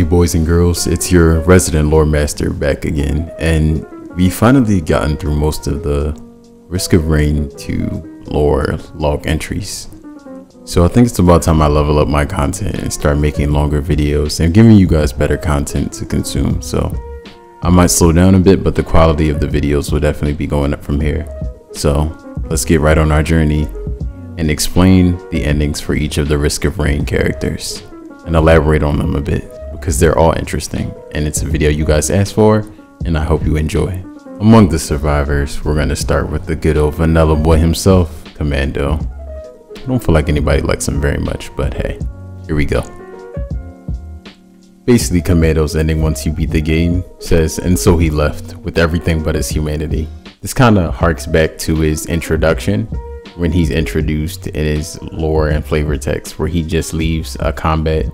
Hey boys and girls, it's your resident lore master back again, and we finally gotten through most of the Risk of Rain 2 lore log entries. So I think it's about time I level up my content and start making longer videos and giving you guys better content to consume. So I might slow down a bit, but the quality of the videos will definitely be going up from here. So let's get right on our journey and explain the endings for each of the Risk of Rain characters and elaborate on them a bit because they're all interesting and it's a video you guys asked for and I hope you enjoy. Among the survivors, we're going to start with the good old vanilla boy himself, Commando. I don't feel like anybody likes him very much, but hey, here we go. Basically, Commando's ending once you beat the game says, and so he left with everything but his humanity. This kind of harks back to his introduction when he's introduced in his lore and flavor text where he just leaves a combat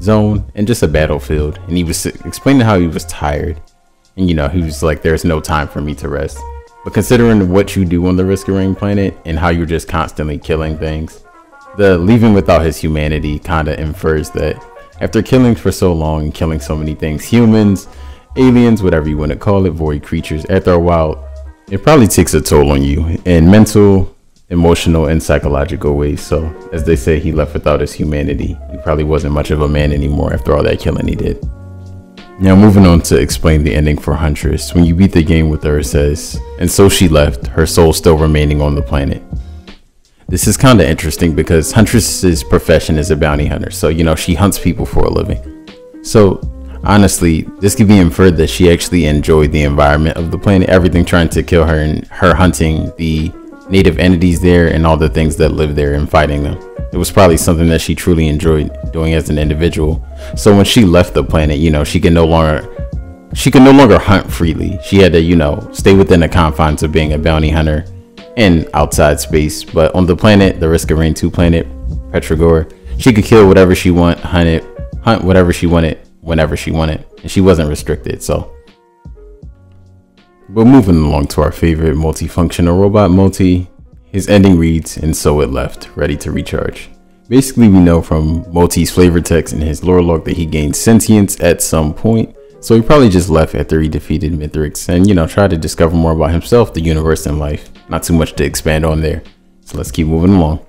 zone and just a battlefield. And he was explaining how he was tired. And you know, he was like, there's no time for me to rest. But considering what you do on the Risk of Rain planet and how you're just constantly killing things, the leaving without his humanity kind of infers that after killing for so long and killing so many things, humans, aliens, whatever you want to call it, void creatures, after a while, it probably takes a toll on you in mental, emotional, and psychological ways. So, as they say, he left without his humanity. He probably wasn't much of a man anymore after all that killing he did. Now, moving on to explain the ending for Huntress. When you beat the game with her, it says, and so she left, her soul still remaining on the planet. This is kind of interesting because Huntress's profession is a bounty hunter. So, you know, she hunts people for a living. So, honestly, this could be inferred that she actually enjoyed the environment of the planet, everything trying to kill her and her hunting the native entities there and all the things that live there and fighting them. It was probably something that she truly enjoyed doing as an individual. So when she left the planet, you know, she could no longer she could no longer hunt freely. She had to, you know, stay within the confines of being a bounty hunter in outside space. But on the planet, the Risk of Rain 2 planet, Petrichor, she could kill whatever she want, hunt it, hunt whatever she wanted, whenever she wanted. And she wasn't restricted. So but moving along to our favorite multifunctional robot, Multi, his ending reads, and so it left, ready to recharge. Basically, we know from Multi's flavor text and his lore log that he gained sentience at some point, so he probably just left after he defeated Mithrix and, you know, tried to discover more about himself, the universe, and life. Not too much to expand on there, so let's keep moving along.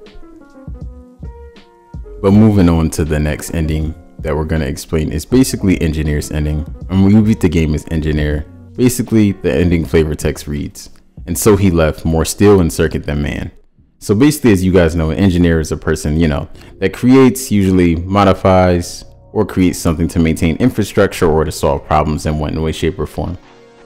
But moving on to the next ending that we're going to explain is basically Engineer's ending. And you beat the game as Engineer, Basically, the ending flavor text reads, and so he left more steel in circuit than man. So basically, as you guys know, an engineer is a person, you know, that creates, usually modifies, or creates something to maintain infrastructure or to solve problems in one way, shape, or form.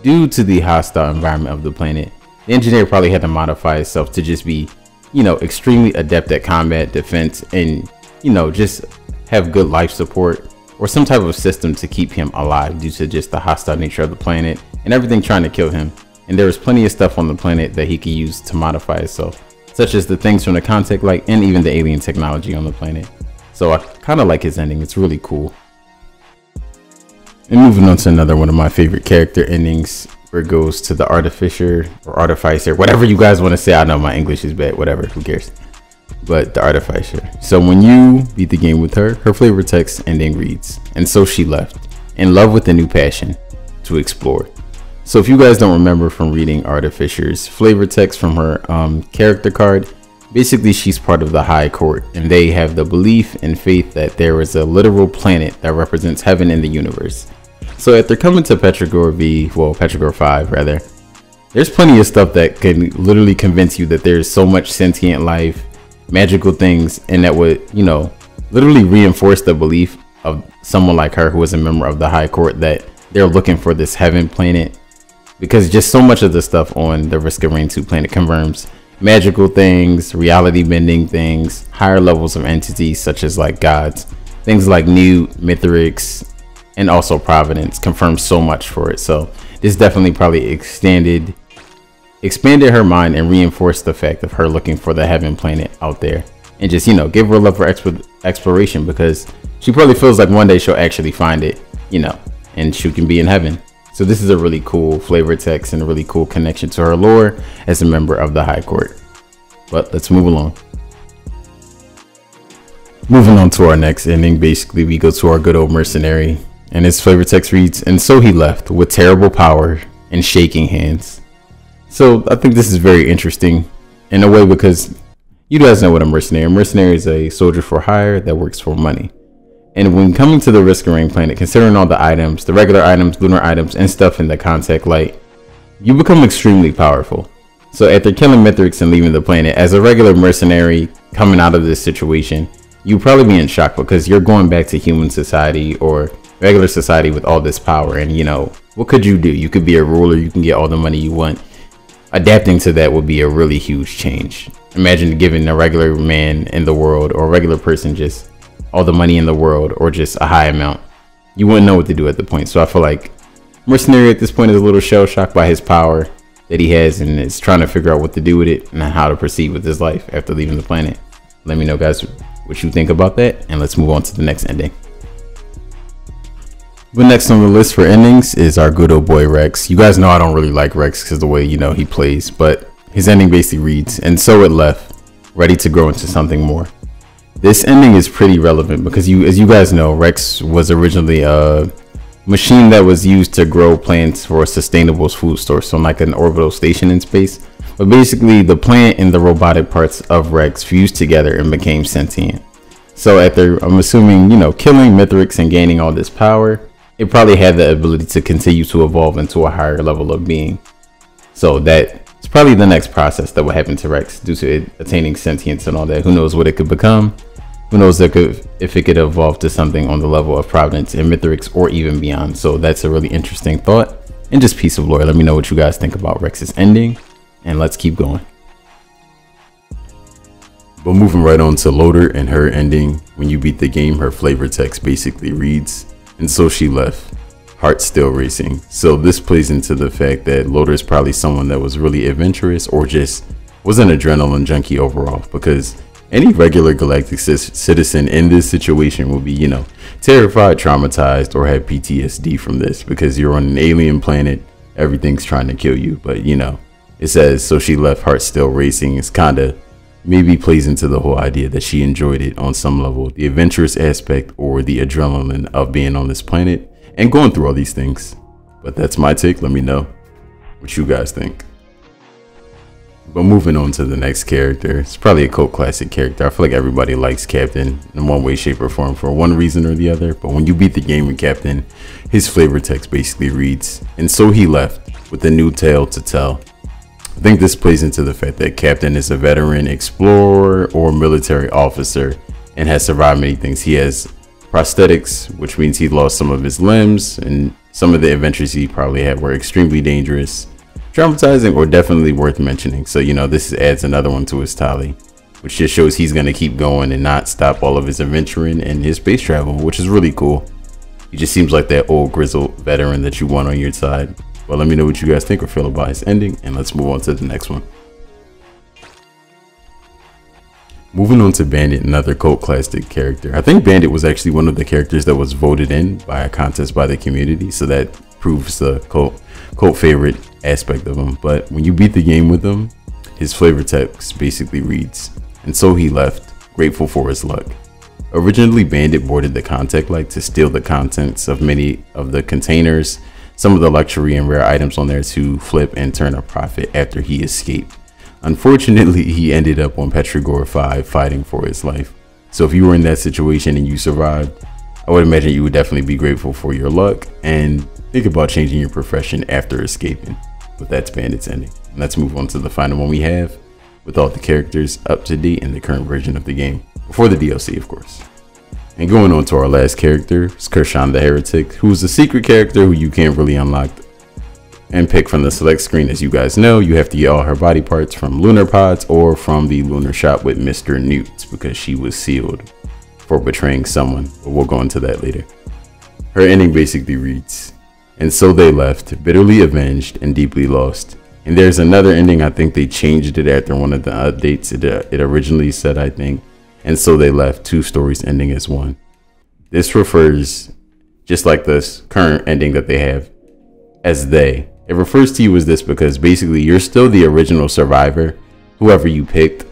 Due to the hostile environment of the planet, the engineer probably had to modify itself to just be, you know, extremely adept at combat, defense, and, you know, just have good life support or some type of system to keep him alive due to just the hostile nature of the planet and everything trying to kill him. And there was plenty of stuff on the planet that he could use to modify itself, such as the things from the contact light and even the alien technology on the planet. So I kind of like his ending, it's really cool. And moving on to another one of my favorite character endings, where it goes to the artificer or artificer, whatever you guys want to say. I know my English is bad, whatever, who cares? But the artificer. So when you beat the game with her, her flavor text ending reads, and so she left, in love with a new passion, to explore. So if you guys don't remember from reading Artificer's flavor text from her um, character card, basically she's part of the High Court and they have the belief and faith that there is a literal planet that represents heaven in the universe. So after coming to Petrichor V, well Petrichor 5 rather, there's plenty of stuff that can literally convince you that there's so much sentient life, magical things, and that would, you know, literally reinforce the belief of someone like her who is a member of the High Court that they're looking for this heaven planet because just so much of the stuff on the Risk of Rain 2 planet confirms magical things, reality bending things, higher levels of entities such as like gods, things like Newt, Mithrix, and also Providence confirms so much for it. So this definitely probably extended, expanded her mind and reinforced the fact of her looking for the heaven planet out there. And just, you know, give her love for exp exploration because she probably feels like one day she'll actually find it, you know, and she can be in heaven. So this is a really cool flavor text and a really cool connection to her lore as a member of the High Court. But let's move along. Moving on to our next ending, basically we go to our good old mercenary and his flavor text reads, And so he left with terrible power and shaking hands. So I think this is very interesting in a way because you guys know what a mercenary. A mercenary is a soldier for hire that works for money. And when coming to the Risk of Rain planet, considering all the items, the regular items, lunar items, and stuff in the contact light, you become extremely powerful. So after killing Mithrix and leaving the planet, as a regular mercenary coming out of this situation, you'll probably be in shock because you're going back to human society or regular society with all this power. And you know, what could you do? You could be a ruler, you can get all the money you want. Adapting to that would be a really huge change. Imagine giving a regular man in the world or a regular person just all the money in the world or just a high amount. You wouldn't know what to do at the point. So I feel like Mercenary at this point is a little shell shocked by his power that he has and is trying to figure out what to do with it and how to proceed with his life after leaving the planet. Let me know guys what you think about that and let's move on to the next ending. But next on the list for endings is our good old boy Rex. You guys know I don't really like Rex because the way you know he plays, but his ending basically reads, and so it left, ready to grow into something more. This ending is pretty relevant because you, as you guys know, Rex was originally a machine that was used to grow plants for a sustainable food source, so like an orbital station in space. But basically, the plant and the robotic parts of Rex fused together and became sentient. So after, I'm assuming, you know, killing Mithrix and gaining all this power, it probably had the ability to continue to evolve into a higher level of being. So that is probably the next process that will happen to Rex due to it attaining sentience and all that. Who knows what it could become? Who knows if it could evolve to something on the level of Providence and Mithrix or even beyond. So that's a really interesting thought and just piece of lore. Let me know what you guys think about Rex's ending and let's keep going. But moving right on to Loader and her ending, when you beat the game, her flavor text basically reads, and so she left, heart still racing. So this plays into the fact that Loader is probably someone that was really adventurous or just was an adrenaline junkie overall because any regular galactic citizen in this situation will be, you know, terrified, traumatized, or have PTSD from this because you're on an alien planet, everything's trying to kill you. But, you know, it says, so she left heart still racing. It's kind of maybe plays into the whole idea that she enjoyed it on some level the adventurous aspect or the adrenaline of being on this planet and going through all these things. But that's my take. Let me know what you guys think. But moving on to the next character, it's probably a cult classic character. I feel like everybody likes Captain in one way, shape, or form for one reason or the other. But when you beat the game with Captain, his flavor text basically reads, And so he left with a new tale to tell. I think this plays into the fact that Captain is a veteran explorer or military officer and has survived many things. He has prosthetics, which means he lost some of his limbs, and some of the adventures he probably had were extremely dangerous traumatizing or definitely worth mentioning. So, you know, this adds another one to his tally, which just shows he's going to keep going and not stop all of his adventuring and his space travel, which is really cool. He just seems like that old grizzled veteran that you want on your side. Well, let me know what you guys think or feel about his ending, and let's move on to the next one. Moving on to Bandit, another cult classic character. I think Bandit was actually one of the characters that was voted in by a contest by the community, so that proves the cult cult favorite aspect of him. But when you beat the game with him, his flavor text basically reads, and so he left, grateful for his luck. Originally, Bandit boarded the contact light to steal the contents of many of the containers, some of the luxury and rare items on there to flip and turn a profit after he escaped. Unfortunately, he ended up on Petrichor 5 fighting for his life. So if you were in that situation and you survived, I would imagine you would definitely be grateful for your luck and think about changing your profession after escaping. But that's Bandit's ending. Let's move on to the final one we have with all the characters up to date in the current version of the game. Before the DLC, of course. And going on to our last character is Kur-skan the Heretic, who's a secret character who you can't really unlock and pick from the select screen. As you guys know, you have to get all her body parts from Lunar Pods or from the Lunar Shop with Mr. Newts because she was sealed for betraying someone, but we'll go into that later. Her ending basically reads, and so they left, bitterly avenged and deeply lost. And there's another ending, I think they changed it after one of the updates. It, uh, it originally said, I think, and so they left, two stories ending as one. This refers, just like this current ending that they have, as they. It refers to you as this because basically you're still the original survivor, whoever you picked,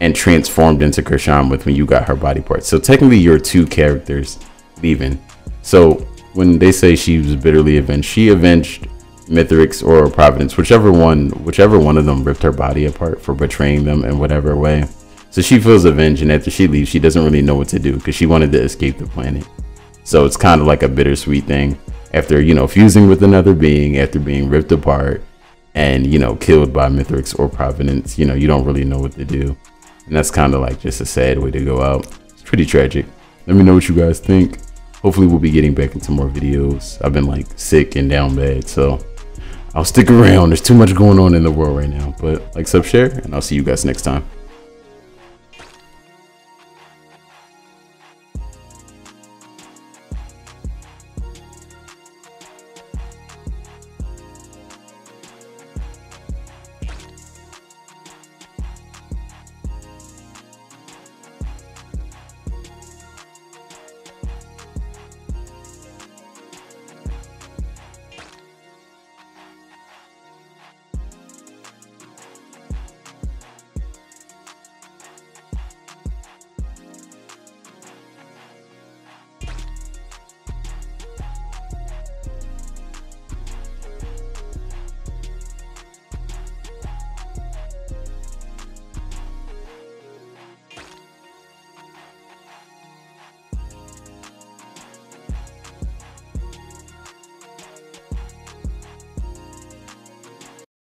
and transformed into Kur-skan with when you got her body parts. So technically you're two characters leaving. So when they say she was bitterly avenged, she avenged Mithrix or Providence, whichever one, whichever one of them ripped her body apart for betraying them in whatever way. So she feels avenged, and after she leaves, she doesn't really know what to do because she wanted to escape the planet. So it's kind of like a bittersweet thing. After you know fusing with another being, after being ripped apart, and you know killed by Mithrix or Providence, you know you don't really know what to do, and that's kind of like just a sad way to go out. It's pretty tragic. Let me know what you guys think. Hopefully we'll be getting back into more videos. I've been like sick and down bad, so I'll stick around. There's too much going on in the world right now. But like, sub, share, and I'll see you guys next time.